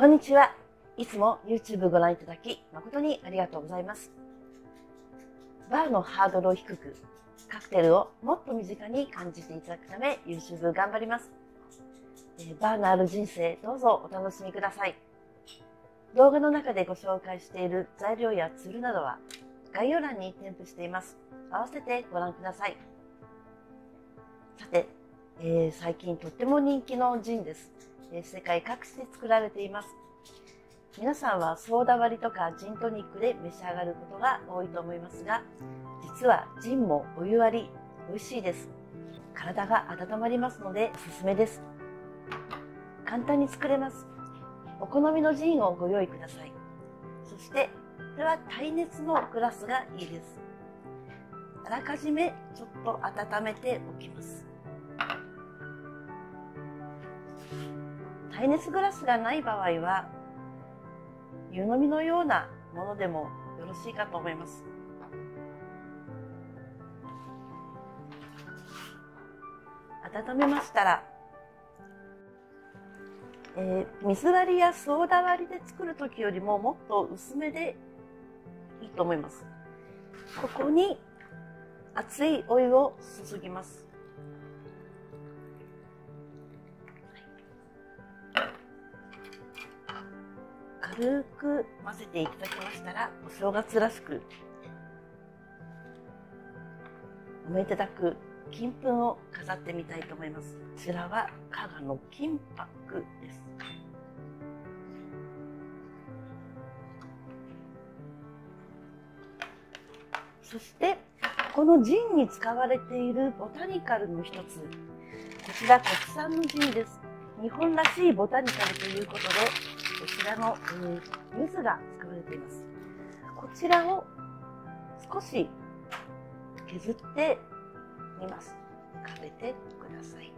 こんにちは。いつも YouTube ご覧いただき誠にありがとうございます。バーのハードルを低く、カクテルをもっと身近に感じていただくため YouTube 頑張ります。バーのある人生どうぞお楽しみください。動画の中でご紹介している材料やツールなどは概要欄に添付しています。合わせてご覧ください。さて、えー、最近とっても人気のジンです、世界各地で作られています。皆さんはソーダ割りとかジントニックで召し上がることが多いと思いますが、実はジンもお湯割り美味しいです。体が温まりますのでおすすめです。簡単に作れます。お好みのジンをご用意ください。そして、これは耐熱のグラスがいいです。あらかじめちょっと温めておきます。耐熱グラスがない場合は、湯飲みのようなものでもよろしいかと思います。温めましたら、えー、水割りやソーダ割りで作る時よりももっと薄めでいいと思います。ここに熱いお湯を注ぎます。軽く混ぜていただきましたらお正月らしくおめでたく金粉を飾ってみたいと思います。こちらは加賀の金箔です。そしてこのジンに使われているボタニカルの一つ。こちら国産のジンです。日本らしいボタニカルということでこちらの、えー、柚子が使われています。こちらを少し削ってみます。食べてください。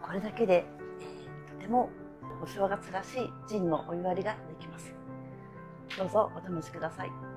これだけで、えー、とてもお正月らしいジンのお湯割りができます。どうぞお試しください。